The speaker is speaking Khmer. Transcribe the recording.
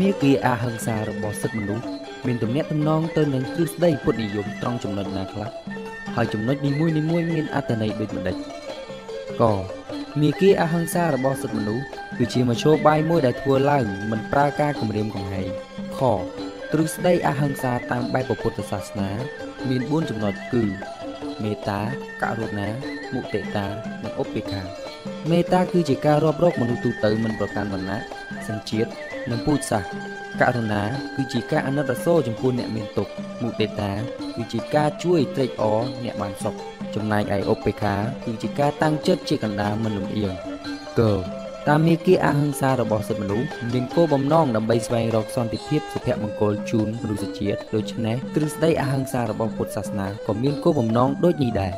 មាគ៌ាអហិង្សារបស់សិទ្ធិមនុស្សមានទំនាក់ទំនងទៅនឹងទ្រឹស្ដីពុទ្ធនិយមត្រង់ចំណុចណាខ្លះហើយចំណុចនីមួយៗមានអត្ថន័យដូចម្ដេចកមាគ៌ាអហិង្សារបស់សិទ្ធិមនុស្សគឺជាមធ្យោបាយមួយដែលធ្វើឡើងមិនប្រើការគំរាមកំហែងខទ្រឹស្ដីអហិង្សាតាមបែបពុទ្ធសាសនា មាន4ចំណុចគឺមេត្តាករុណាមុទិតានិងឧបេក្ខា មេត្តាគឺជាការរាប់រកមនុស្សទូទៅមិនប្រកាន់វណ្ណៈសញ្ជាតិនិងពូជសាសន៍ករុណាគឺជាការអាណិតអាសូរចំពោះអ្នកមានទុក្ខមុទិតាគឺជាការជួយត្រេកអរអ្នកបានសុខចំណែកឯឧបេក្ខាគឺជាការតាំងចិត្តជាកណ្ដាលមិនលំអៀងកតាមមាគ៌ាអហិង្សារបស់សិទ្ធិមនុស្សមានគោលបំណងដើម្បីស្វែងរកសន្តិភាពសុភមង្គលជូនមនុស្សជាតិដូច្នេះទ្រឹស្ដីអហិង្សារបស់ពុទ្ធសាសនាក៏មានគោលបំណងដូចនេះដែរ